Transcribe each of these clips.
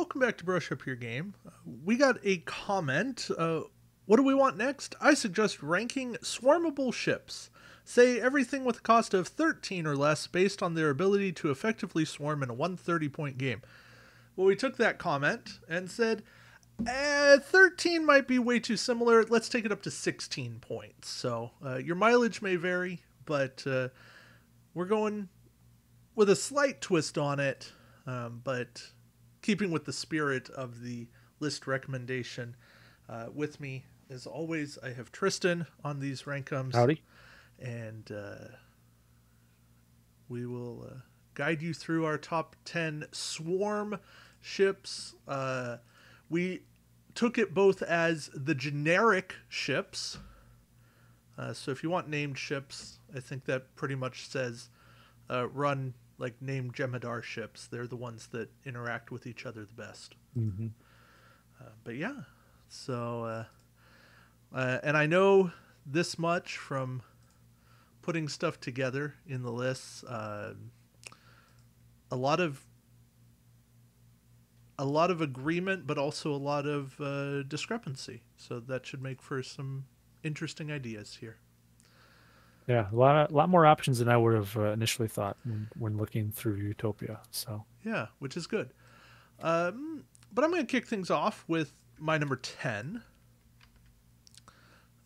welcome back to Brush Up Your Game. Uh, we got a comment. Uh, what do we want next? I suggest ranking swarmable ships. Say everything with a cost of 13 or less based on their ability to effectively swarm in a 130 point game. Well, we took that comment and said, eh, 13 might be way too similar. Let's take it up to 16 points. So uh, your mileage may vary, but uh, we're going with a slight twist on it, um, but keeping with the spirit of the list recommendation. Uh, with me, as always, I have Tristan on these rankums. Howdy. And uh, we will uh, guide you through our top 10 swarm ships. Uh, we took it both as the generic ships. Uh, so if you want named ships, I think that pretty much says uh, run like named Jem'Hadar ships. They're the ones that interact with each other the best. Mm-hmm. Uh, but yeah, so uh, uh, and I know this much from putting stuff together in the lists. Uh, a lot of a lot of agreement, but also a lot of uh, discrepancy. So that should make for some interesting ideas here. Yeah, a lot, a lot more options than I would have uh, initially thought when, when, looking through Utopia. So yeah, which is good. Um, but I'm going to kick things off with my number ten,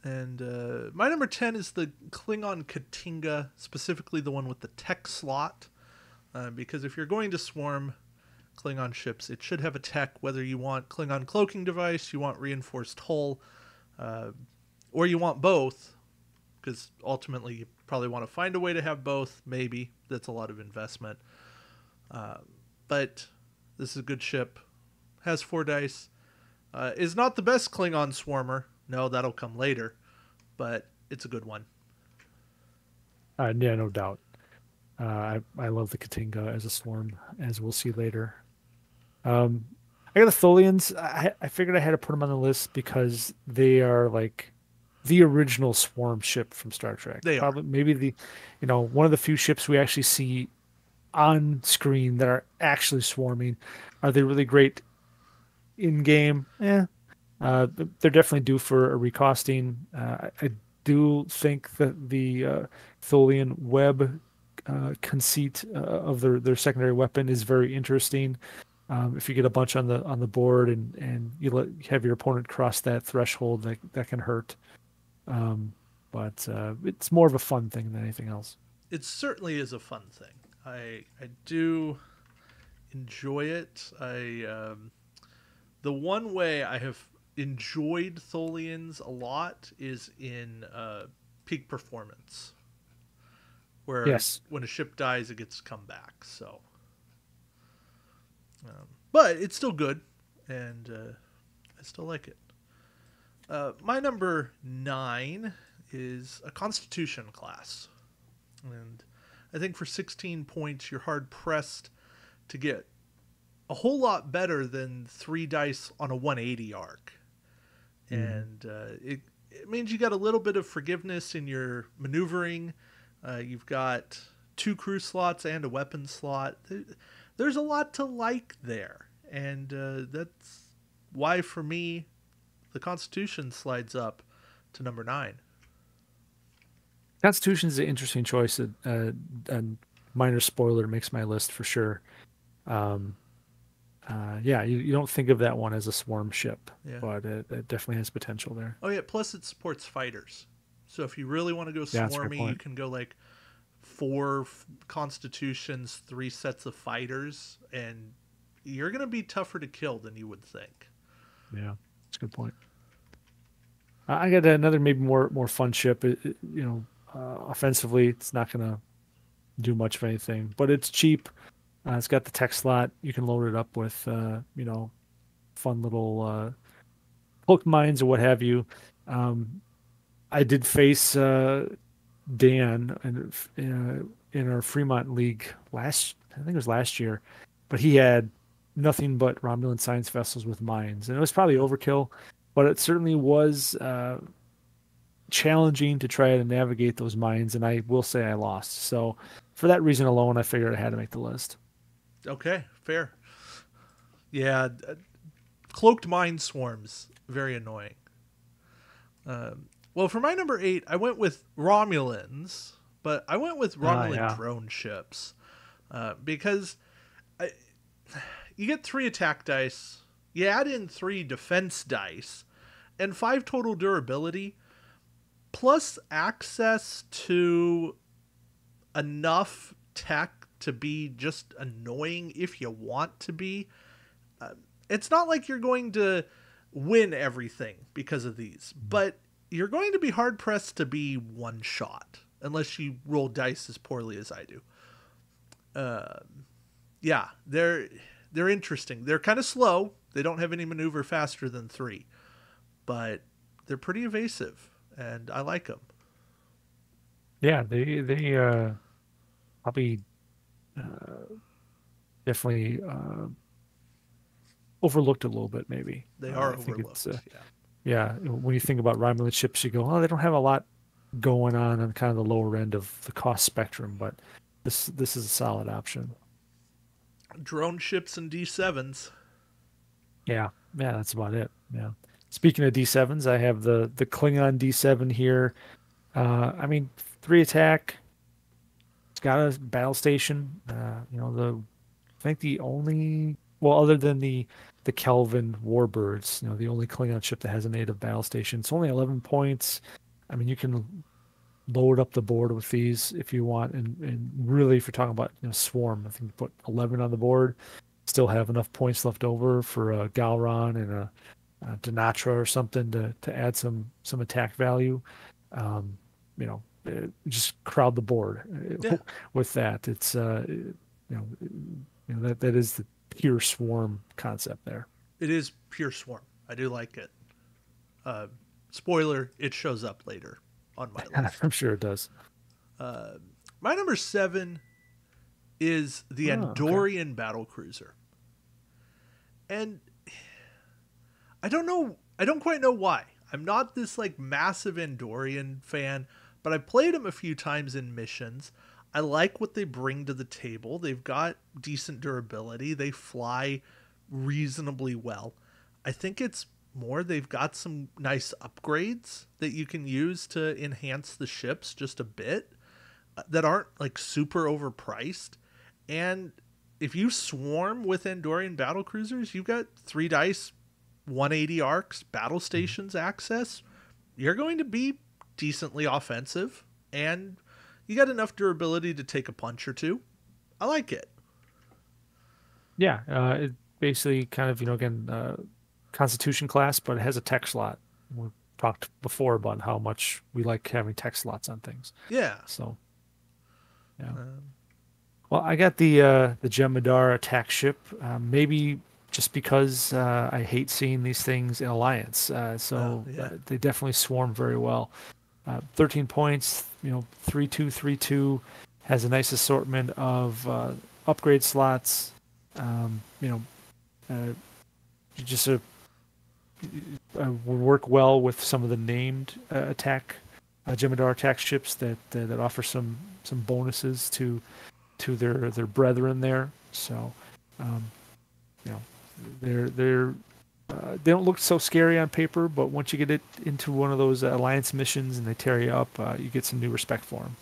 and uh, my number ten is the Klingon K't'inga, specifically the one with the tech slot, uh, because if you're going to swarm Klingon ships, it should have a tech, whether you want Klingon cloaking device, you want reinforced hull, uh, or you want both because ultimately you probably want to find a way to have both. Maybe that's a lot of investment, uh, but this is a good ship. Has four dice. Uh, is not the best Klingon swarmer. No, that'll come later, but it's a good one. Uh, yeah, no doubt. Uh, I I love the K't'inga as a swarm, as we'll see later. Um, I got the Tholians. I I figured I had to put them on the list because they are like the original swarm ship from Star Trek. They Probably are. maybe the you know one of the few ships we actually see on screen that are actually swarming. Are they really great in game? Yeah, uh, they're definitely due for a recosting. Uh, I do think that the uh, Tholian web uh, conceit uh, of their, their secondary weapon is very interesting. Um, if you get a bunch on the on the board and and you let have your opponent cross that threshold, that that can hurt. Um, but uh, it's more of a fun thing than anything else. It certainly is a fun thing. I I do enjoy it. I um, the one way I have enjoyed Tholians a lot is in uh, peak performance, where yes. when a ship dies, it gets to come back. So, um, but it's still good, and uh, I still like it. Uh, my number nine is a Constitution class, and I think for 16 points, you're hard pressed to get a whole lot better than three dice on a 180 arc, mm. and uh, it it means you got a little bit of forgiveness in your maneuvering. Uh, you've got two crew slots and a weapon slot. There's a lot to like there, and uh, that's why for me the Constitution slides up to number nine. Constitution is an interesting choice. Uh, a minor spoiler makes my list for sure. Um, uh, yeah, you, you don't think of that one as a swarm ship, yeah. but it, it, definitely has potential there. Oh yeah, plus it supports fighters. So if you really want to go swarmy, yeah, you can go like four f- constitutions, three sets of fighters, and you're gonna be tougher to kill than you would think. Yeah, that's a good point. I got another maybe more more fun ship. It, it, you know, uh, offensively, it's not gonna do much of anything, but it's cheap. Uh, it's got the tech slot. You can load it up with, uh, you know, fun little uh, hook mines or what have you. Um, I did face uh, Dan in, uh, in our Fremont League last, I think it was last year, but he had nothing but Romulan science vessels with mines, and it was probably overkill, but it certainly was uh, challenging to try to navigate those mines, and I will say I lost. So for that reason alone, I figured I had to make the list. Okay, fair. Yeah, uh, cloaked mind swarms, very annoying. Um, well, for my number eight, I went with Romulans, but I went with Romulan yeah. drone ships uh, because I, you get three attack dice, you add in three defense dice, and five total durability, plus access to enough tech to be just annoying if you want to be. Uh, it's not like you're going to win everything because of these, but you're going to be hard pressed to be one shot unless you roll dice as poorly as I do. Uh, yeah, they're they're interesting. They're kind of slow. They don't have any maneuver faster than three, but they're pretty evasive, and I like them. Yeah, they they uh probably uh, definitely uh, overlooked a little bit, maybe. They Uh, are it's, overlooked. uh, yeah. yeah, when you think about Romulan ships, you go, oh, they don't have a lot going on on kind of the lower end of the cost spectrum, but this this is a solid option. Drone ships and D7s. Yeah, yeah, that's about it. Yeah. Speaking of D7s, I have the the Klingon D7 here. Uh, I mean, three attack. It's got a battle station. Uh, you know, the I think the only well, other than the the Kelvin Warbirds, you know, the only Klingon ship that has a native battle station. It's only 11 points. I mean, you can load up the board with these if you want, and and really, if you're talking about you know swarm, I think you put 11 on the board still have enough points left over for a Gowron and a, a Donatra or something to, to add some some attack value. Um, you know, just crowd the board uh, Yeah. with that. It's uh, you know, you know that that is the pure swarm concept there. It is pure swarm. I do like it. Uh, spoiler: it shows up later on my list. I'm sure it does. Uh, my number seven is the Oh, okay. Andorian battle cruiser, and I don't know. I don't quite know why. I'm not this like massive Andorian fan, but I played them a few times in missions. I like what they bring to the table. They've got decent durability. They fly reasonably well. I think it's more they've got some nice upgrades that you can use to enhance the ships just a bit uh, that aren't like super overpriced. And if you swarm with Andorian battle cruisers, you've got three dice, 180 arcs, battle stations access. You're going to be decently offensive, and you got enough durability to take a punch or two. I like it. Yeah, uh, it basically kind of you know again uh, Constitution class, but it has a tech slot. We talked before about how much we like having tech slots on things. Yeah. So, yeah. Um, Well, I got the uh, the Jem'Hadar attack ship. Uh, maybe just because uh, I hate seeing these things in Alliance. Uh, so Oh, yeah. uh, they definitely swarm very well. Uh, 13 points, you know, 3 2 3 2 has a nice assortment of uh, upgrade slots. Um, you know, uh, just uh, uh, would work well with some of the named uh, attack uh, Jem'Hadar attack ships that, that that offer some some bonuses to to their their brethren there. So, um, you know, they're they're uh, they don't look so scary on paper, but once you get it into one of those uh, alliance missions and they tear you up, uh, you get some new respect for them.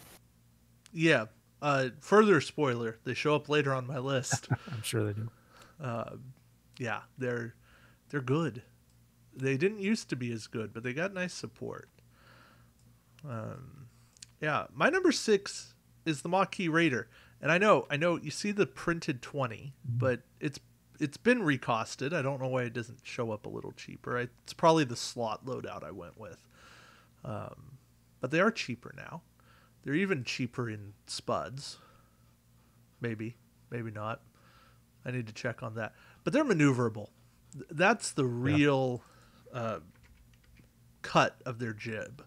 yeah. Uh, further spoiler: they show up later on my list. I'm sure they do. uh, yeah, they're they're good. They didn't used to be as good, but they got nice support. Um, yeah, my number six is the Maquis Raider, and I know, I know, you see the printed twenty, but it's it's been recosted. I don't know why it doesn't show up a little cheaper. I, it's probably the slot loadout I went with, um, but they are cheaper now. They're even cheaper in spuds. Maybe, maybe not. I need to check on that. But they're maneuverable. That's the real uh, cut of their jib.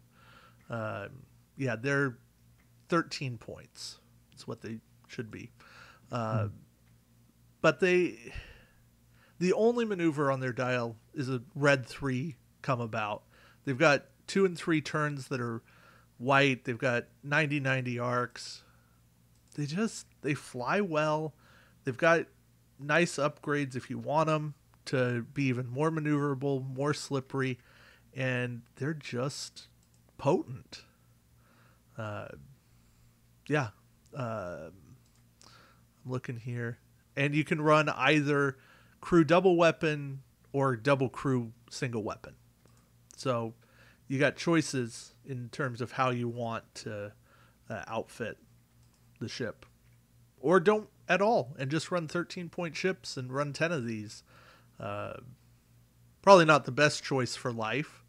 Um, yeah, they're 13 points. That's what they should be. Uh, But they, the only maneuver on their dial is a red three come about. They've got two and three turns that are white. They've got 90 90 arcs. They just, they fly well. They've got nice upgrades if you want them. To be even more maneuverable, more slippery, and they're just potent. Uh, yeah. Uh, I'm looking here. And you can run either crew double weapon or double crew single weapon. So you got choices in terms of how you want to uh, outfit the ship. Or don't at all and just run 13 point ships and run 10 of these. Uh, probably not the best choice for life.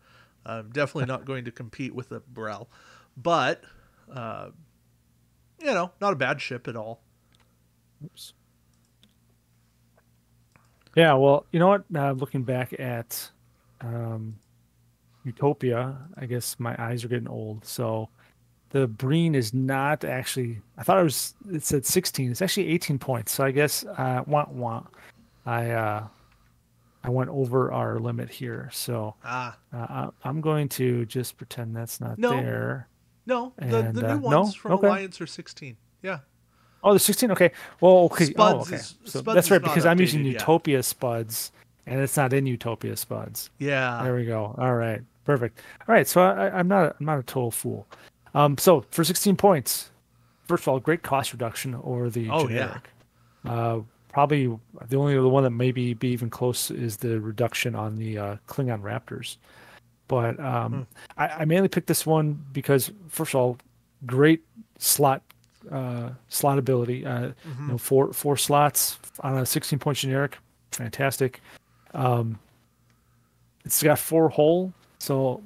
I'm definitely not going to compete with a B'rel, but uh, you know, not a bad ship at all. Oops. Yeah, well, you know what? Uh, looking back at um, Utopia, I guess my eyes are getting old. So the Breen is not actually. I thought it was. It said 16. It's actually 18 points. So I guess uh, wah, wah, I uh, I went over our limit here. So Ah, uh, I- I'm going to just pretend that's not No. there. no, the, And, the uh, new no? ones from Okay. Alliance are 16. Yeah. Oh, the 16. Okay. Well, okay. Spuds oh, okay. is- so that's right because I'm using yet. Utopia Spuds, and it's not in Utopia Spuds. Yeah. There we go. All right, perfect. All right, so I, I'm not I'm not a total fool. Um, so for 16 points, first of all, great cost reduction over the Oh, yeah. Uh, probably the only the one that maybe be even close is the reduction on the uh, Klingon Raptors. But um, Hmm. I, I mainly picked this one because first of all, great slot uh, slot ability. Uh, Mhm. you know, four four slots on a 16 point generic, fantastic. Um, it's got four hull, so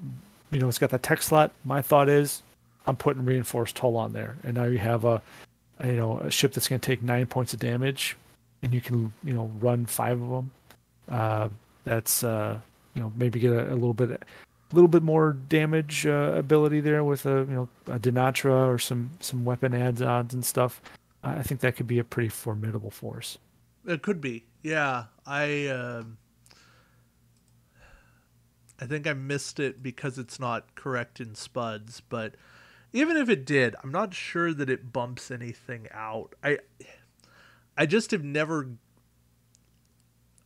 you know it's got that tech slot. My thought is, I'm putting reinforced hull on there, and now you have a, you know a ship that's going to take nine points of damage, and you can you know run five of them. Uh, that's uh, you know maybe get a, a little bit a little bit more damage uh, ability there with a you know a Donatra or some some weapon adds-ons and stuff. I I think that could be a pretty formidable force. It could be. Yeah. I um I think I missed it because it's not correct in spuds, but even if it did, I'm not sure that it bumps anything out. I I just have never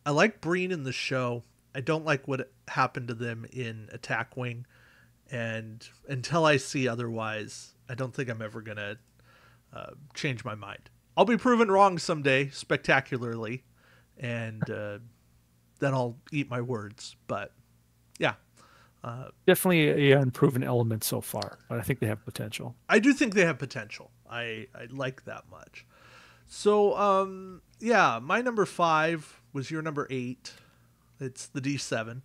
I like Breen in the show. I don't like what happened to them in Attack Wing and until I see otherwise, I don't think I'm ever going to uh, change my mind. I'll be proven wrong someday, spectacularly, and uh, then I'll eat my words. But yeah, uh, Definitely a unproven element so far, but I think they have potential. I do think they have potential. I I like that much. So um, yeah, my number five was your number eight. It's the D seven,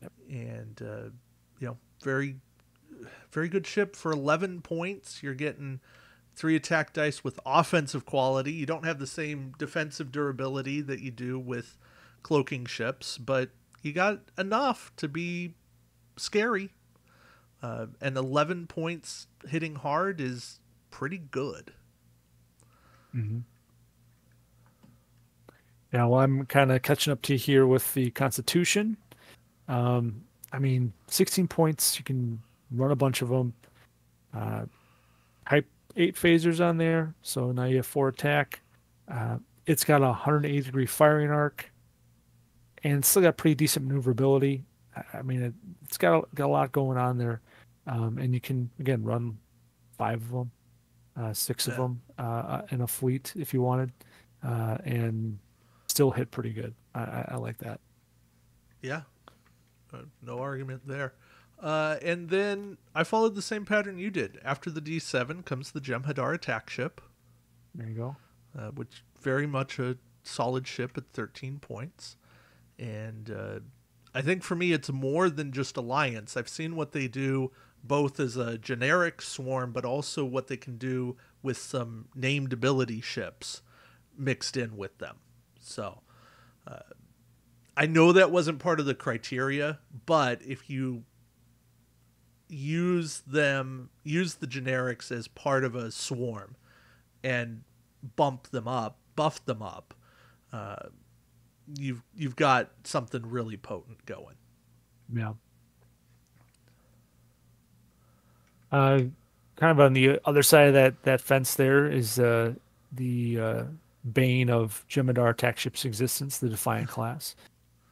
Yep. and uh, you know very very good ship for eleven points. You're getting three attack dice with offensive quality. You don't have the same defensive durability that you do with cloaking ships, but you got enough to be scary. Uh, and 11 points hitting hard is pretty good. Mm-hmm. Yeah, I'm kind of catching up to you here with the Constitution. Um, I mean, 16 points, you can run a bunch of them. Uh, type 8 phasers on there, so now you have 4 attack. Uh, it's got a 180 degree firing arc, and still got pretty decent maneuverability. I, mean, it, it's got a, got a lot going on there, um, and you can, again, run five of them, uh, six of them uh, in a fleet if you wanted, uh, and still hit pretty good. I, I, I like that. Yeah. Uh, no argument there. Uh, and then I followed the same pattern you did. After the D7 comes the Jem'Hadar attack ship, There you go. uh, which very much a solid ship at 13 points. And uh, I think for me, it's more than just Alliance. I've seen what they do both as a generic swarm, but also what they can do with some named ability ships mixed in with them. So uh, I know that wasn't part of the criteria, but if you use them, use the generics as part of a swarm and bump them up, buff them up, uh, you've you've got something really potent going. Yeah. Uh, kind of on the other side of that, that fence there is uh, the uh, bane of Jem'Hadar attack ship's existence, the Defiant class.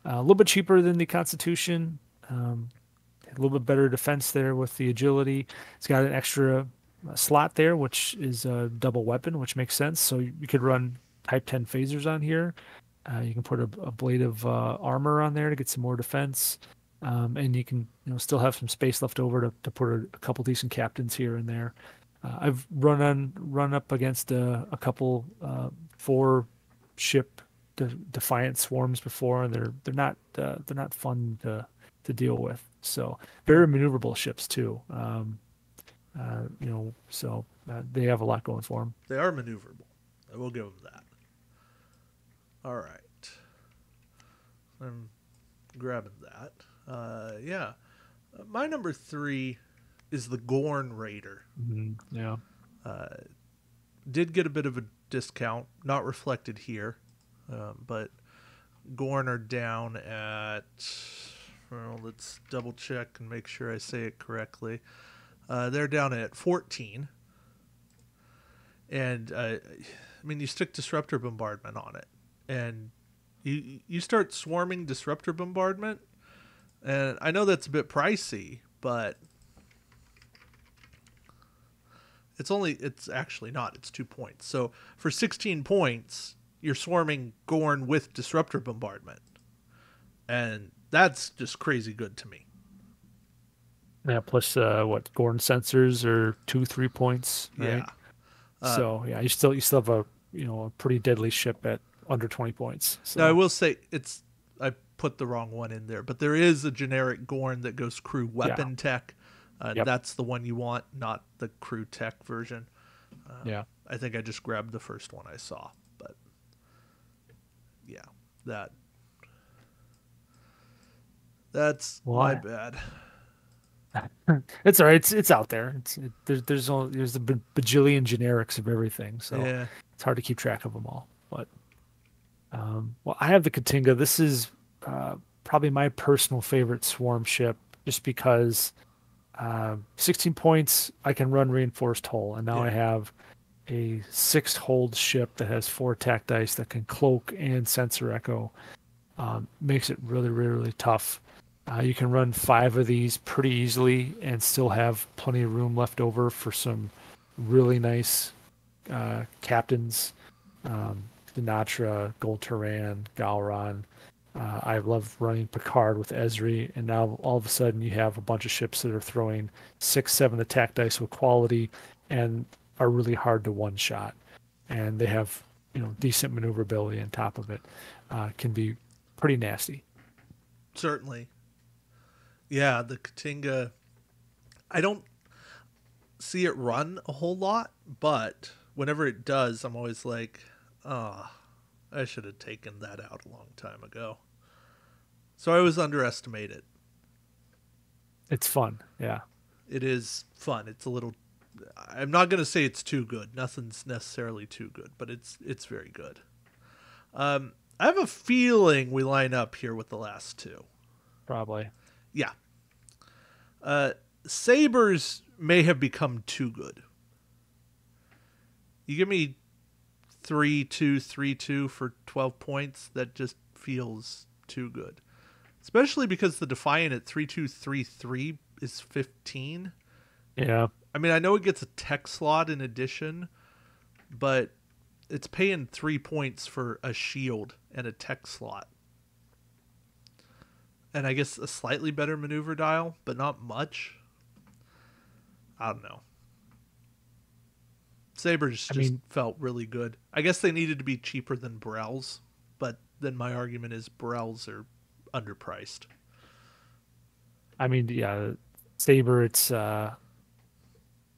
Uh, a little bit cheaper than the Constitution. Um, a little bit better defense there with the agility. It's got an extra uh, slot there, which is a double weapon, which makes sense. So you could run Type 10 phasers on here. Uh, you can put a, ablative armor on there to get some more defense, um, and you can you know still have some space left over to, to put a, a couple decent captains here and there. Uh, I've run on run up against a, a couple uh, four ship de- defiant swarms before, and they're they're not uh, they're not fun to to deal with. So very maneuverable ships too. Um, uh, you know, so uh, they have a lot going for them. They are maneuverable. I will give them that. All right. I'm grabbing that. Uh, yeah. Uh, my number three is the Gorn Raider. Mm-hmm. Yeah. Uh, did get a bit of a discount, not reflected here, um, but Gorn are down at. Well, let's double check and make sure I say it correctly. Uh, they're down at 14. And uh, I mean, you stick disruptor bombardment on it, and you you start swarming disruptor bombardment, and I know that's a bit pricey, but it's only it's actually not. It's two points. So for 16 points, you're swarming Gorn with disruptor bombardment, and that's just crazy good to me. Yeah, plus uh, what Gorn sensors are two, three points. Right? Yeah. Uh, so yeah, you still you still have a you know a pretty deadly ship at under twenty points. So. Now I will say it's I put the wrong one in there, but there is a generic Gorn that goes crew weapon Yeah. tech. Uh, Yep. That's the one you want, not the crew tech version. Uh, yeah, I think I just grabbed the first one I saw, but yeah, that that's my bad. it's all right. It's it's out there. It's it, there's there's only, there's a bajillion generics of everything, so yeah, it's hard to keep track of them all. But um, well, I have the K't'inga. This is uh, probably my personal favorite swarm ship, just because uh, 16 points I can run reinforced hull, and now I have a six hold ship that has four attack dice that can cloak and sensor echo. Um, makes it really really really tough. Uh, you can run five of these pretty easily and still have plenty of room left over for some really nice uh, captains. Um, Donatra, Gold Turan, Gowron. Uh, I love running Picard with Esri, and now all of a sudden you have a bunch of ships that are throwing six, seven attack dice with quality and are really hard to one shot. And they have, you know, decent maneuverability on top of it. Uh, can be pretty nasty. certainly. Yeah, the K't'inga. I don't see it run a whole lot, but whenever it does, I'm always like, ah, I should have taken that out a long time ago. So I was underestimated. It's fun. Yeah. It is fun. It's a little. I'm not gonna say it's too good. Nothing's necessarily too good, but it's it's very good. Um, I have a feeling we line up here with the last two. Probably. Yeah. Uh, Sabers may have become too good. You give me three two three two for twelve points. That just feels too good, especially because the Defiant at three two three three is fifteen. Yeah. I mean, I know it gets a tech slot in addition, but it's paying three points for a shield and a tech slot. And I guess a slightly better maneuver dial, but not much. I don't know. Sabres I just mean- felt really good. I guess they needed to be cheaper than B'rels, but then my argument is B'rels are underpriced. I mean, yeah, Saber. It's. uh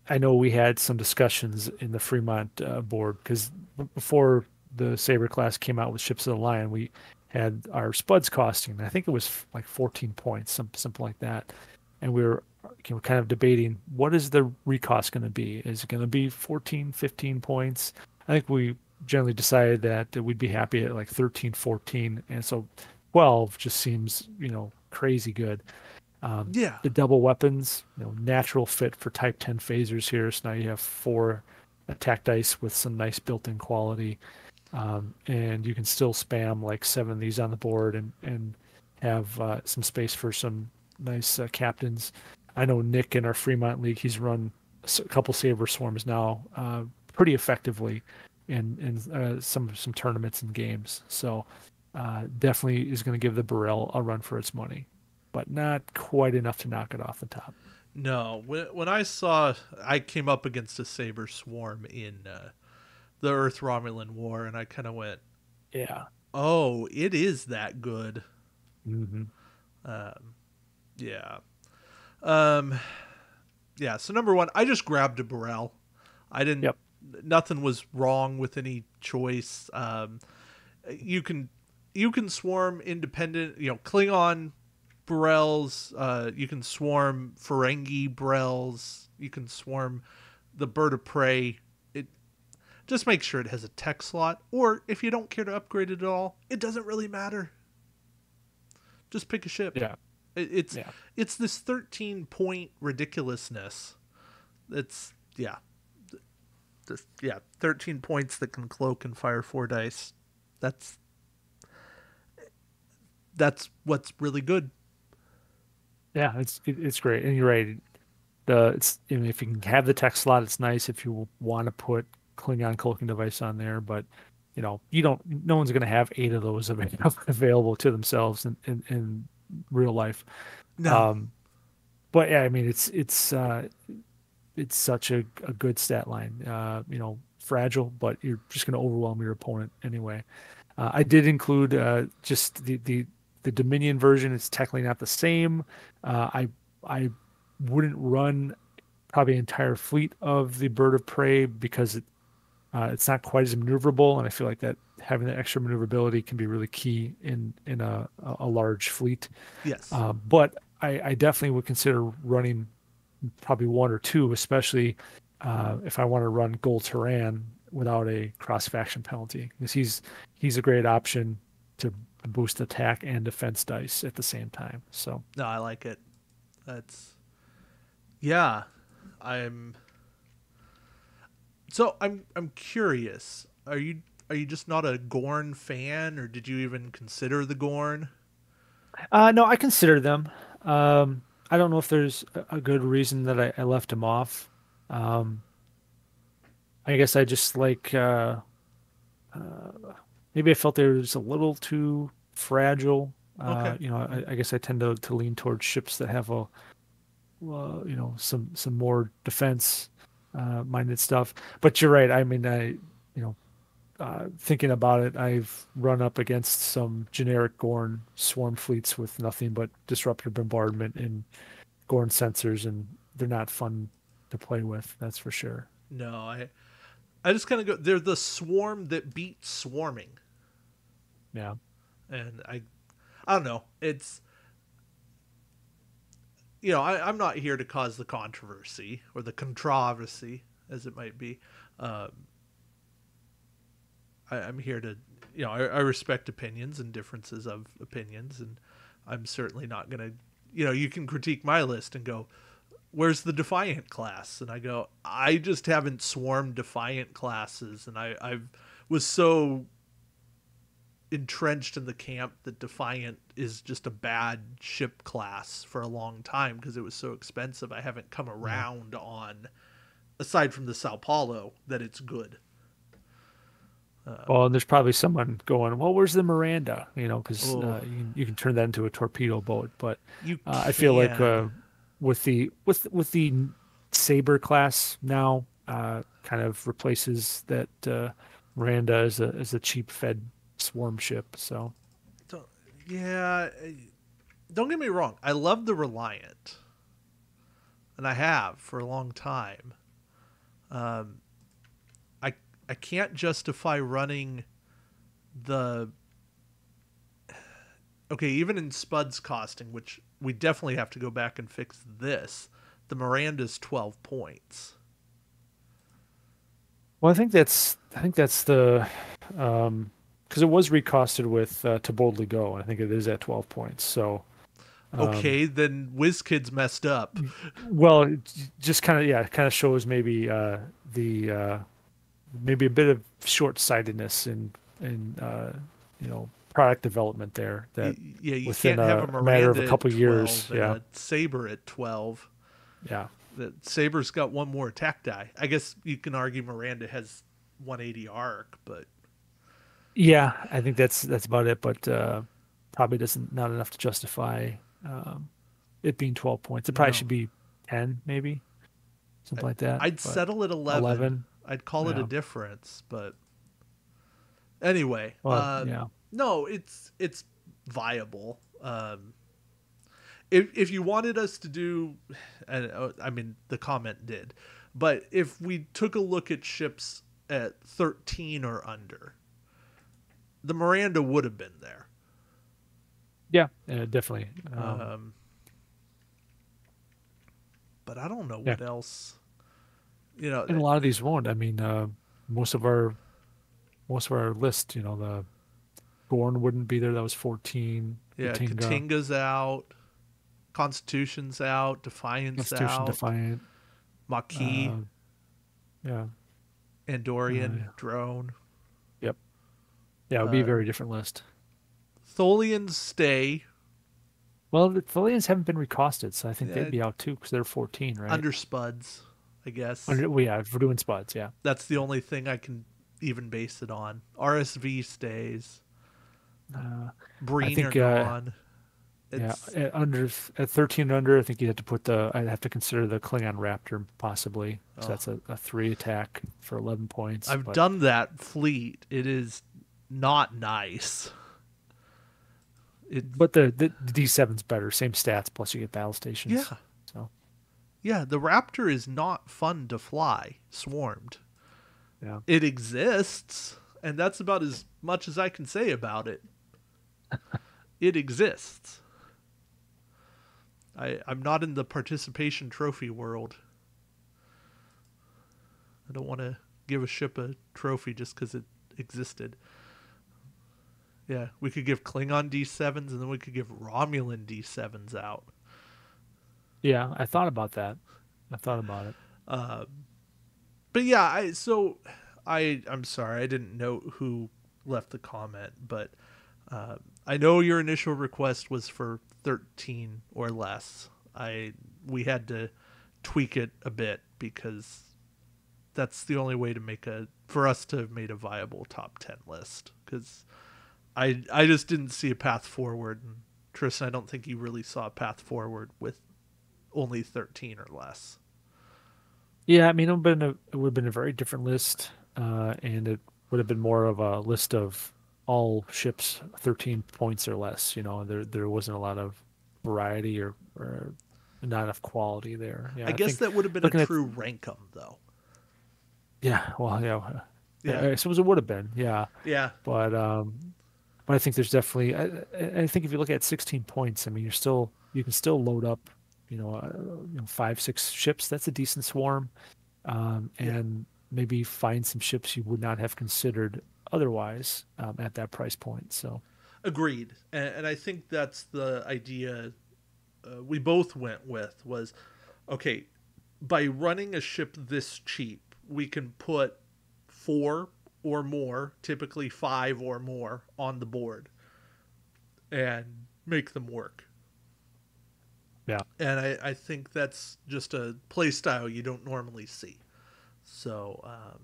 I know we had some discussions in the Fremont uh, board because before the Saber class came out with Ships of the Lion, we had our Spuds costing. I think it was like 14 points, some something like that, and we were know, kind of debating what is the recost going to be? Is it going to be 14, 15 points? I think we generally decided that we'd be happy at like 13, 14, and so 12 just seems you know crazy good. Um, Yeah. the double weapons, you know, natural fit for Type 10 phasers here. So now you have four attack dice with some nice built-in quality, um, and you can still spam like seven of these on the board and and have uh, some space for some nice uh, captains. I know Nick in our Fremont League, he's run a couple Saber Swarms now uh, pretty effectively in in uh, some some tournaments and games. So uh, definitely is going to give the B'rel a run for its money, but not quite enough to knock it off the top. No, when when I saw I came up against a Saber Swarm in uh, the Earth Romulan War, and I kind of went, Yeah. "Oh, it is that good." hmm Um, yeah. Um, yeah. So number one, I just grabbed a B'rel. I didn't. Yep. Nothing was wrong with any choice. Um, you can you can swarm independent. You know, Klingon B'rels. Uh, you can swarm Ferengi B'rels. You can swarm the bird of prey. It just make sure it has a tech slot, or if you don't care to upgrade it at all, it doesn't really matter. Just pick a ship. Yeah. It, it's Yeah. it's this 13 point ridiculousness. It's yeah. Yeah, 13 points that can cloak and fire four dice. That's that's what's really good. Yeah, it's it's great, and you're right. The it's I mean, if you can have the tech slot, it's nice. If you want to put Klingon cloaking device on there, but you know you don't. No one's going to have eight of those available available to themselves in in, in real life. No. Um, but yeah, I mean it's it's uh, it's such a, a good stat line. Uh, you know, fragile, but you're just going to overwhelm your opponent anyway. Uh, I did include uh, just the, the the Dominion version. It's technically not the same. Uh, I I wouldn't run probably an entire fleet of the Bird of Prey because it uh, it's not quite as maneuverable, and I feel like that having that extra maneuverability can be really key in in a a large fleet. yes. Uh, but I, I definitely would consider running probably one or two, especially uh, if I want to run Gold Turan without a cross faction penalty, because he's he's a great option to boost attack and defense dice at the same time. So No, I like it. That's yeah. I'm so I'm I'm curious. Are you are you just not a Gorn fan, or did you even consider the Gorn? Uh, no, I consider them. Um, I don't know if there's a- good reason that I, I left them off. Um, I guess I just like uh, uh, maybe I felt they were just a little too fragile. Uh, Okay. You know, I, I guess I tend to, to lean towards ships that have a, well, you know, some some more defense uh, minded stuff. But you're right. I mean, I you know, uh, thinking about it, I've run up against some generic Gorn swarm fleets with nothing but disruptor bombardment and Gorn sensors, and they're not fun to play with. That's for sure. No, I I just kind of go. They're the swarm that beat swarming, Yeah. and I I don't know. It's you know I, I'm not here to cause the controversy or the controversy as it might be. Um, I, I'm here to you know I, I respect opinions and differences of opinions, and I'm certainly not gonna you know you can critique my list and go where's the defiant class? And i go i just haven't swarmed defiant classes and i i was so entrenched in the camp that defiant is just a bad ship class for a long time because it was so expensive. I haven't come around on aside from the sao paulo that it's good Well, and there's probably someone going, well, where's the Miranda? You know, because Oh. uh, you, you can turn that into a torpedo boat. But you uh, I feel like uh, with the with with the Saber class now, uh, kind of replaces that uh, Miranda as a as a cheap fed swarm ship. So Don't- yeah don't get me wrong i love the reliant and i have for a long time um i can't justify running the okay even in spuds costing which we definitely have to go back and fix this the miranda's 12 points Well, I think that's I think that's the um because it was recosted with uh, to boldly go. and I think it is at twelve points. So um, okay then WizKids messed up well, it just kind of yeah, it kind of shows maybe uh, the uh, maybe a bit of short sightedness in in uh, you know product development there that yeah, you within can't have a a Miranda matter of a couple years, yeah. Saber at twelve. yeah That Saber's got one more attack die. I guess you can argue Miranda has 180 arc, but yeah I think that's that's about it. But uh, probably doesn't not enough to justify um, it being 12 points. It probably No. should be 10 maybe something like that. I'd settle at 11. 11. I'd call it a difference, but anyway, Well, uh, yeah. no, it's it's viable. Um, if if you wanted us to do, and uh, I mean the comment did, but if we took a look at ships at 13 or under, the Miranda would have been there. Yeah, yeah, definitely. Um, Um, but I don't know Yeah. what else. You know, and a lot of these won't. I mean, uh, most of our most of our list, you know, the Gorn wouldn't be there. That was 14. Yeah, K't'inga, K't'inga's out, Constitution's out, Defiance Constitution, out, Defiant. Maquis, uh, yeah, Andorian, yeah. Drone. Yep. Yeah, it would be a uh, very different list. Tholians stay Well, the Tholians haven't been recosted, so I think Yeah. they'd be out too because they're 14, right? under Spuds, I guess. Under, well, yeah, if we're doing spots, yeah. That's the only thing I can even base it on. RSV stays. Uh, Breen think, are uh, yeah, at under at 13 under, I think you'd have to put the. I'd have to consider the Klingon Raptor possibly. So Oh. that's a, a three attack for 11 points. I've but- done that fleet. It is not nice. It, But the, the the D7's better, same stats plus you get battle stations. yeah. Yeah, the Raptor is not fun to fly, swarmed. yeah, It exists, and that's about as much as I can say about it. it exists. I I'm not in the participation trophy world. I don't want to give a ship a trophy just because it existed. Yeah, we could give Klingon D7s and then we could give Romulan D7s out. Yeah. I thought about that. I thought about it. Um, but yeah, I so I I'm sorry I didn't know who left the comment, but uh, I know your initial request was for 13 or less. I we had to tweak it a bit because that's the only way to make a for us to have made a viable top 10 list because I I just didn't see a path forward and Tristan I don't think you really saw a path forward with only 13 or less. Yeah, I mean, it would have been a, it would have been a very different list, uh, and it would have been more of a list of all ships 13 points or less. You know, there there wasn't a lot of variety or, or not enough quality there. Yeah, I, guess that would have been a at- true rankum, though. Yeah, well, yeah, Yeah. I suppose it would have been. Yeah, Yeah, but um, but I think there's definitely. I, I- I think if you look at 16 points, I mean, you're still you can still load up, you know, uh, you know, five six ships. That's a decent swarm, um, Yeah. and maybe find some ships you would not have considered otherwise um, at that price point. So agreed. And, and I think that's the idea uh, we both went with was, okay, by running a ship this cheap, we can put four or more, typically five or more, on the board, and make them work. Yeah, and I, I think that's just a play style you don't normally see. So um,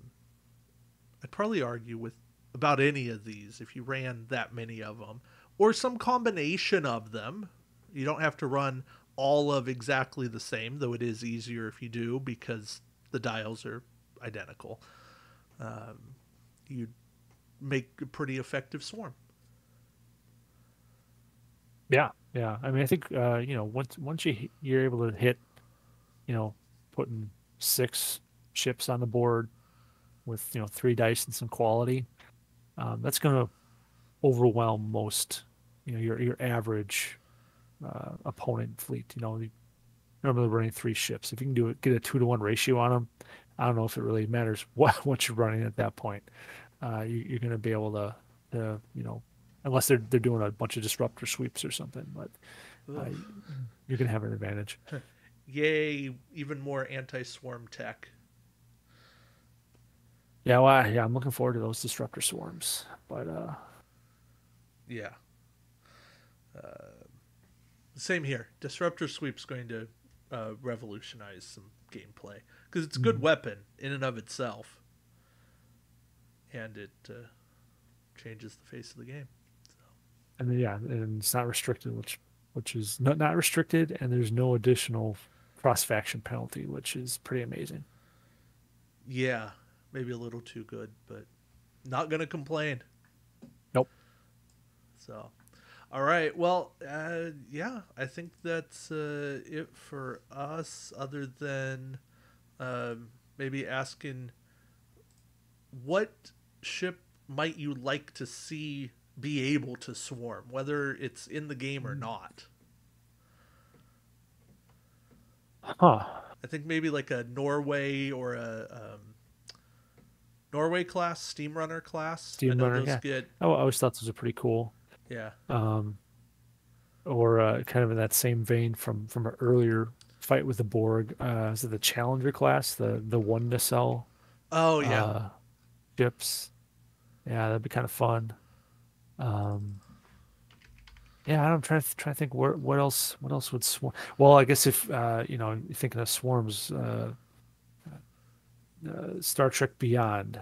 I'd probably argue with about any of these if you ran that many of them, or some combination of them. You don't have to run all of exactly the same, though it is easier if you do because the dials are identical. Um, you'd make a pretty effective swarm. yeah, yeah. I mean, I think uh, you know once once you you're able to hit, you know, putting six ships on the board with you know three dice and some quality, um, that's going to overwhelm most you know your your average uh, opponent fleet. You know, normally running three ships. If you can do it, get a two to one ratio on them. I don't know if it really matters what what you're running at that point. Uh, you, you're going to be able to, to, you know, unless they're they're doing a bunch of disruptor sweeps or something, but uh, you're going to have an advantage. Yay, even more anti swarm tech. Yeah, well, yeah, I'm looking forward to those disruptor swarms, but uh, Yeah. Uh, same here. Disruptor Sweep's going to uh, revolutionize some gameplay because it's a good weapon in and of itself, and it uh, changes the face of the game. And then, yeah, and it's not restricted, which which is not not restricted, and there's no additional cross faction penalty, which is pretty amazing. Yeah, maybe a little too good, but not gonna complain. Nope. So, all right. Well, uh, yeah, I think that's uh, it for us. Other than um, maybe asking, what ship might you like to see be able to swarm, whether it's in the game or not? Huh. I think maybe like a Norway or a um, Norway class, Steam Runner class. Steam Runner, yeah. get I I always thought those were pretty cool. yeah. Um, or uh, kind of in that same vein from from an earlier fight with the Borg. Uh, is it the Challenger class, the the one nacelle Oh yeah. uh, ships? Yeah, that'd be kind of fun. Um, yeah, I'm trying to try to think where what else what else would swarm. Well, I guess if uh, you know you're thinking of swarms, uh, uh, Star Trek Beyond,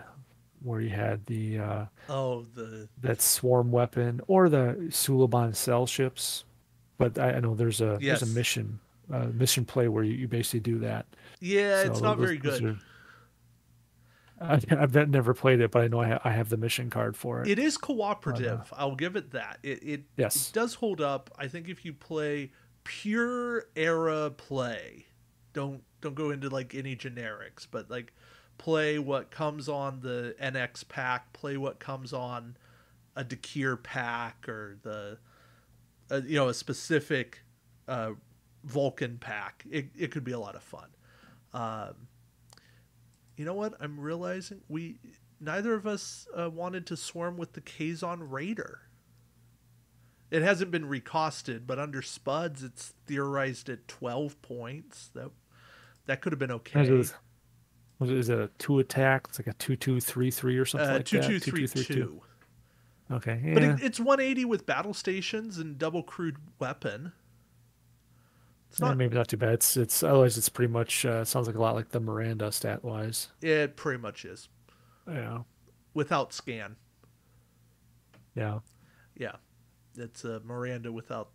where you had the uh, oh the that swarm weapon or the Suliban cell ships. But I, I know there's a Yes. there's a mission uh, mission play where you, you basically do that. yeah. it's not those- very good. are- I, I've never played it, but I know I, ha- I have the mission card for it. It is cooperative. I'll give it that. It it, Yes. it does hold up. I think if you play pure era play, don't don't go into like any generics, but like play what comes on the NX pack, play what comes on a D'Kyr pack or the uh, you know a specific uh, Vulcan pack. It it could be a lot of fun. Um, you know what? I'm realizing we neither of us uh, wanted to swarm with the Kazon Raider. It hasn't been recosted, but under Spuds, it's theorized at 12 points. That that could have been okay. Is it, was it, is it a two attack? It's like a two two three three or something Uh, like two that. two three two. Okay, yeah. But it, it's 180 with battle stations and double crewed weapon. It's Yeah, not. maybe not too bad. It's it's otherwise it's pretty much uh, sounds like a lot like the Miranda stat wise. It pretty much is Yeah, without scan. yeah. Yeah, it's a Miranda without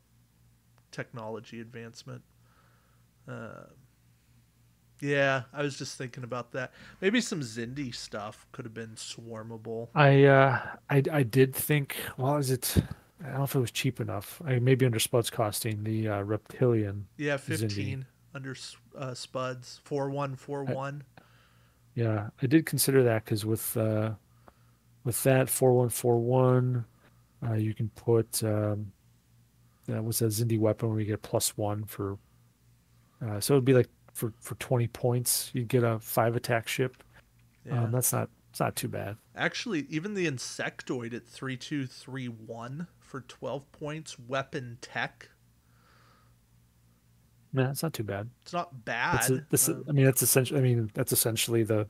technology advancement. Uh, yeah, I was just thinking about that. Maybe some Xindi stuff could have been swarmable. I uh I I did think well is it I don't know if it was cheap enough. I maybe under Spud's costing the uh, reptilian. Yeah, Xindi. 15 under uh, Spuds, 4141. Yeah, I did consider that because with uh with that four one four one, uh, you can put um, that was a Xindi weapon where you get plus one for. Uh, so it'd be like for for twenty points, you'd get a five attack ship. Yeah. Um, that's not it's not too bad. Actually, even the Insectoid at 3231 for 12 points, weapon tech. Yeah, it's not too bad. It's not bad. It's a, this, Um, I mean, that's essentially. I mean, that's essentially the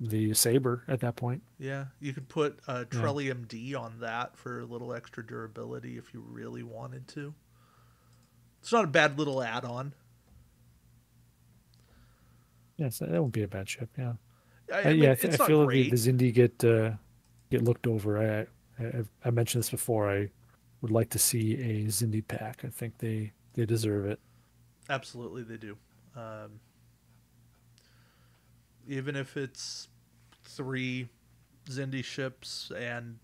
the saber at that point. Yeah, you could put uh, Trellium D on that for a little extra durability if you really wanted to. It's not a bad little add-on. Yes, that won't be a bad ship. Yeah, I, Uh, I mean, yeah. I, I feel great. the, the Xindi get uh, get looked over. I, I I've- mentioned this before. I would like to see a Xindi pack. I think they they deserve it. Absolutely, they do. Um, even if it's three Xindi ships and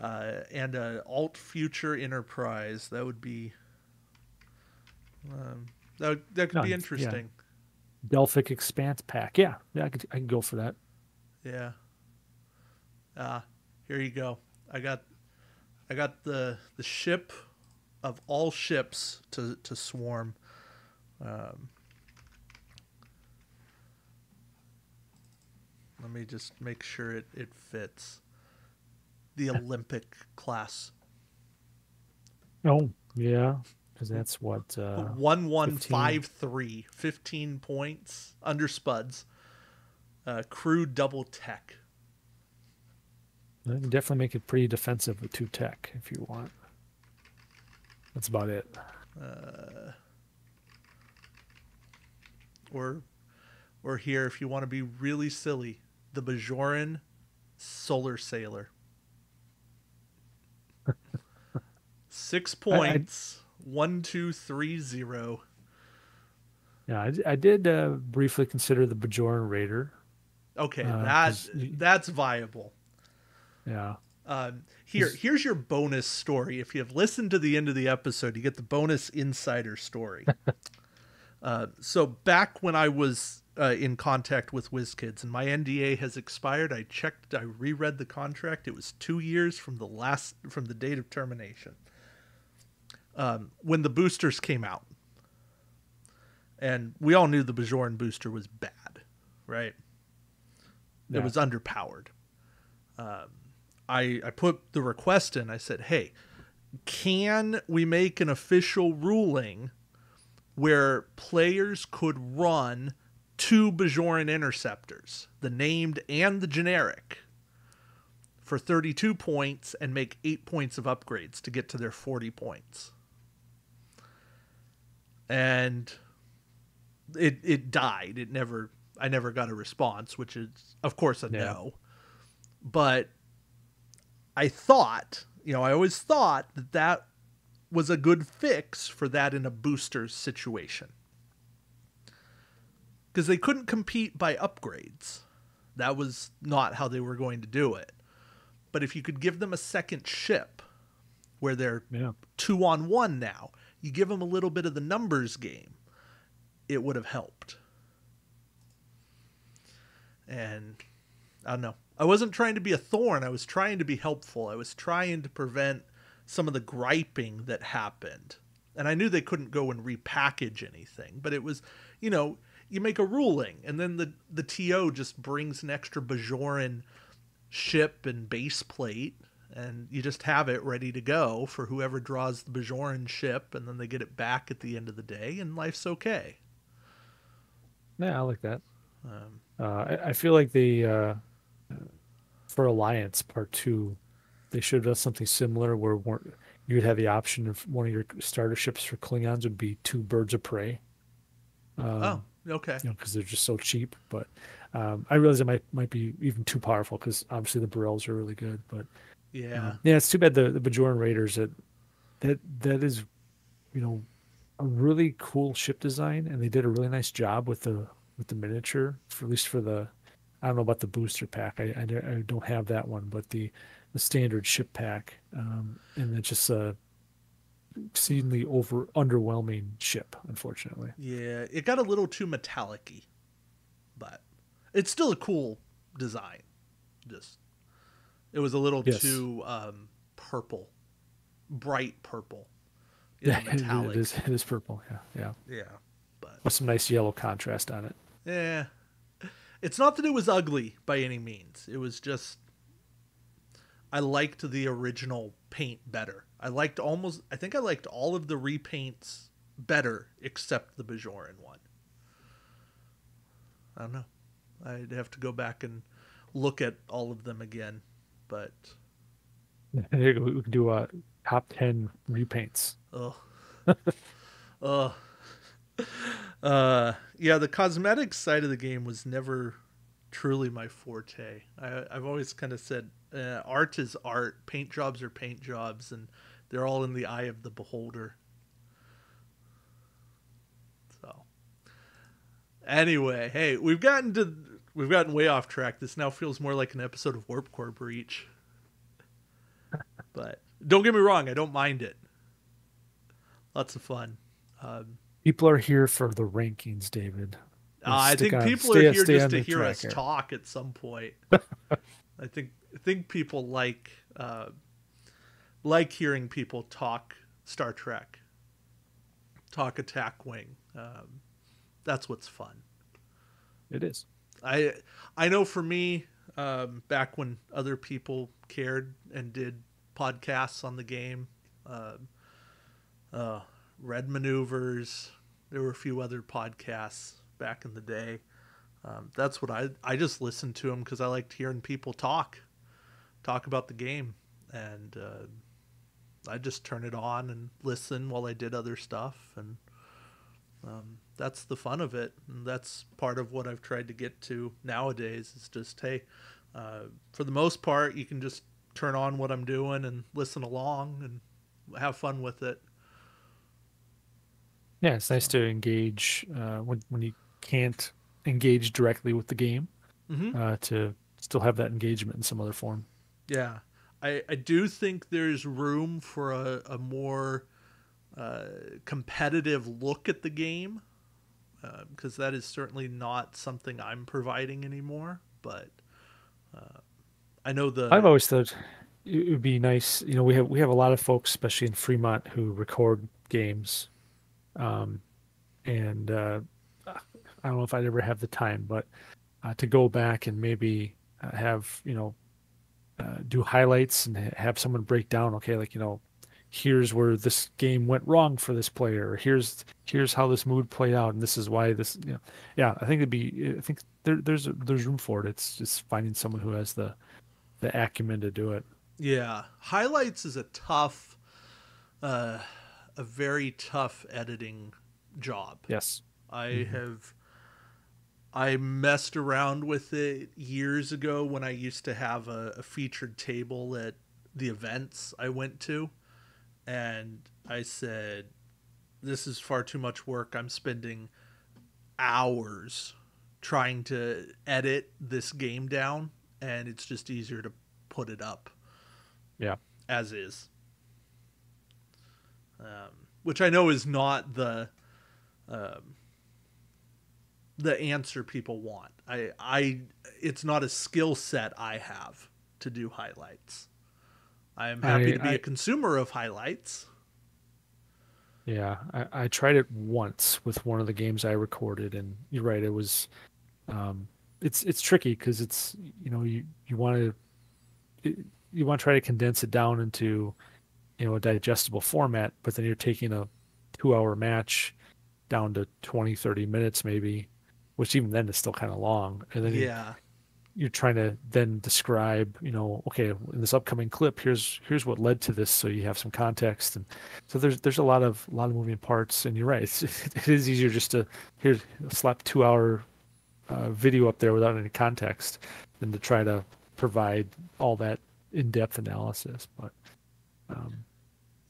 uh, and a alt future enterprise, that would be um, that would, that could No, be yeah. interesting. Delphic Expanse pack. Yeah, yeah. I could I can go for that. Yeah. Ah, here you go. I got I got the the ship of all ships to to swarm. Um, let me just make sure it, it fits. The Olympic class. Oh yeah, because that's what. Uh, One one five three. Fifteen points under spuds. Uh, crew double tech. You can definitely make it pretty defensive with two tech if you want. That's about it. Uh, or, or here, if you want to be really silly, the Bajoran Solar Sailor. Six points. One, two, three, zero. Yeah, I, I did uh, briefly consider the Bajoran Raider. Okay, Uh, that 'cause that's viable. Yeah. Um, here, here's your bonus story. If you have listened to the end of the episode, you get the bonus insider story. uh, so back when I was uh, in contact with WizKids and my NDA has expired, I checked, I reread the contract. It was two years from the last from the date of termination. Um, when the boosters came out, and we all knew the Bajoran booster was bad, right? It was underpowered. Um, I I put the request in. I said, "Hey, can we make an official ruling where players could run two Bajoran interceptors, the named and the generic, for 32 points and make 8 points of upgrades to get to their 40 points?" And it it died. It never I never got a response, which is of course a Yeah. no. But I thought, you know, I always thought that that was a good fix for that in a booster situation. Because they couldn't compete by upgrades. That was not how they were going to do it. But if you could give them a second ship where they're Yeah. two on one now, you give them a little bit of the numbers game, it would have helped. And I don't know. I wasn't trying to be a thorn. I was trying to be helpful. I was trying to prevent some of the griping that happened. And I knew they couldn't go and repackage anything, but it was, you know, you make a ruling and then the the TO just brings an extra Bajoran ship and base plate and you just have it ready to go for whoever draws the Bajoran ship and then they get it back at the end of the day and life's okay. Yeah, I like that. Um, Uh, I, I feel like the uh, for Alliance Part Two, they should have done something similar where you would have the option of one of your starter ships for Klingons would be two birds of prey. Um, oh, okay. you know, because they're just so cheap. But um, I realize it might might be even too powerful because obviously the B'rels are really good. But Yeah. uh, yeah, it's too bad the the Bajoran Raiders that that that is, you know, a really cool ship design, and they did a really nice job with the with the miniature, for at least for the. I don't know about the booster pack. I, I, don't- I don't have that one, but the the standard ship pack, um, and it's just a exceedingly over underwhelming ship, unfortunately. Yeah, it got a little too metallic-y, but it's still a cool design. Just it was a little Yes. too um, purple, bright purple. Yeah, metallic. it is. It is purple. Yeah, yeah. Yeah, but With some nice yellow contrast on it. yeah, it's not that it was ugly by any means. It was just I liked the original paint better. I liked almost. I think I liked all of the repaints better except the Bajoran one. I don't know. I'd have to go back and look at all of them again, but There you go. We can do a top ten repaints. Ugh. Ugh. Uh, yeah, the cosmetic side of the game was never truly my forte. I, I've always kind of said uh, art is art, paint jobs are paint jobs, and they're all in the eye of the beholder. So, anyway, hey, we've gotten to we've gotten way off track. This now feels more like an episode of Warp Core Breach. but don't get me wrong, I don't mind it. Lots of fun. Um, People are here for the rankings, David. Uh, I think on- people stay- are here just to hear us here. talk at some point. I think I think people like uh, like hearing people talk Star Trek, talk Attack Wing. Um, that's what's fun. It is. I I know for me, um, back when other people cared and did podcasts on the game, um uh, Red Maneuvers. There were a few other podcasts back in the day. Um, that's what I I just listened to them because I liked hearing people talk. talk about the game, and uh, I just turn it on and listen while I did other stuff, and um, that's the fun of it. And that's part of what I've tried to get to nowadays. Is just hey, uh, for the most part, you can just turn on what I'm doing and listen along and have fun with it. Yeah, it's nice to engage uh, when when you can't engage directly with the game Mm-hmm. uh, to still have that engagement in some other form. Yeah, I, I do think there's room for a, a more uh, competitive look at the game because that is certainly not something I'm providing anymore. But uh, I know the I've always thought it would be nice. You know, we have we have a lot of folks, especially in Fremont, who record games, um, and uh, I don't know if I'd ever have the time, but uh, to go back and maybe uh, have you know uh, do highlights and have someone break down. Okay, like you know, here's where this game went wrong for this player. Or here's here's how this mood played out, and this is why this. You know, yeah, I think it'd be. I think there, there's there's room for it. It's just finding someone who has the the acumen to do it. yeah highlights is a tough, uh, a very tough editing job. Yes. I mm-hmm. have I messed around with it years ago when I used to have a, a featured table at the events I went to and I said this is far too much work. I'm spending hours trying to edit this game down and it's just easier to put it up Yeah. as is. Um, which I know is not the um, the answer people want. I I it's not a skill set I have to do highlights. I am happy I- to be I- a consumer of highlights. Yeah, I, I tried it once with one of the games I recorded, and you're right. It was, um, it's it's tricky because it's you know you you want to you want to try to condense it down into you know a digestible format, but then you're taking a two hour match down to 20, 30 minutes maybe, which even then is still kind of long. And then you- Yeah. you're trying to then describe, you know, okay, in this upcoming clip, here's here's what led to this, so you have some context, and so there's there's a lot of a lot of moving parts, and you're right, it's, it is easier just to here slap two hour uh, video up there without any context than to try to provide all that in depth analysis. But um,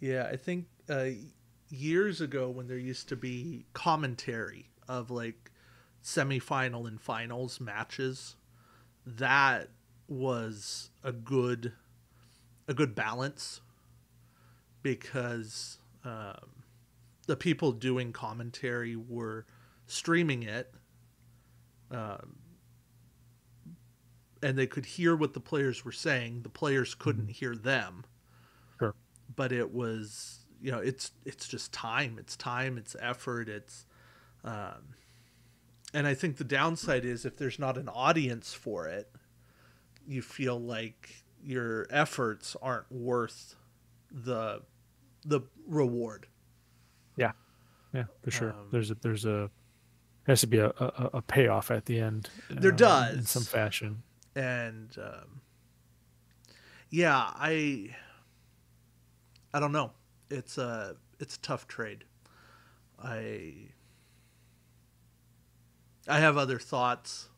Yeah, I think uh, years ago when there used to be commentary of like semifinal and finals matches, that was a good a good balance because um, the people doing commentary were streaming it um, and they could hear what the players were saying the players couldn't hear them. But it was you know it's it's just time it's time it's effort it's um, and i think the downside is if there's not an audience for it you feel like your efforts aren't worth the the reward yeah, Yeah, for sure, Um, there's a there's a has to be a, a, a payoff at the end. There uh, in some fashion. and um, yeah i i don't know. It's a it's a tough trade. I i have other thoughts.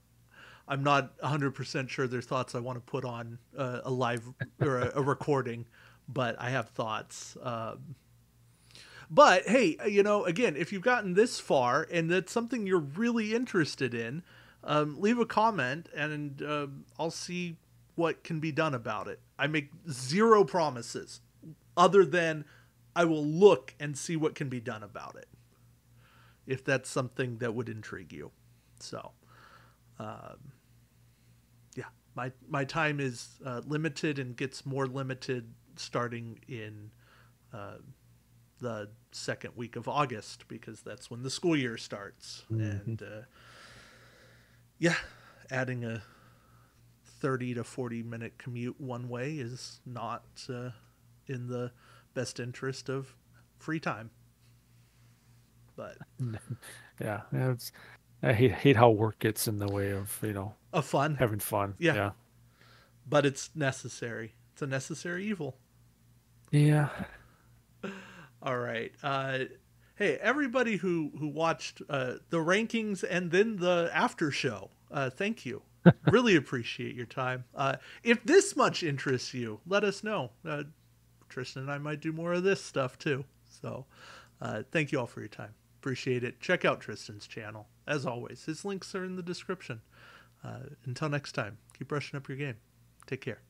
I'm not 100% sure they're thoughts i want to put on a live or a, a recording but i have thoughts um, but hey you know again if you've gotten this far and that's something you're really interested in um, leave a comment and uh, I'll see what can be done about it. I make zero promises other than I will look and see what can be done about it. If that's something that would intrigue you. So, um, yeah, my, my time is uh, limited and gets more limited starting in uh, the second week of August because that's when the school year starts. And, uh, yeah, adding a 30 to 40 minute commute one way is not uh, in the best interest of free time. But Yeah, it's, I hate hate how work gets in the way of you know a fun. having fun. Yeah. yeah. but it's necessary. It's a necessary evil. Yeah. All right. Uh, hey, everybody who who watched uh, the rankings and then the after show, uh, thank you. really appreciate your time. Uh, if this much interests you, let us know. Uh, Tristan and I might do more of this stuff too. So, uh, thank you all for your time. Appreciate it. Check out Tristan's channel. As always, his links are in the description. Uh, until next time, keep brushing up your game. Take care.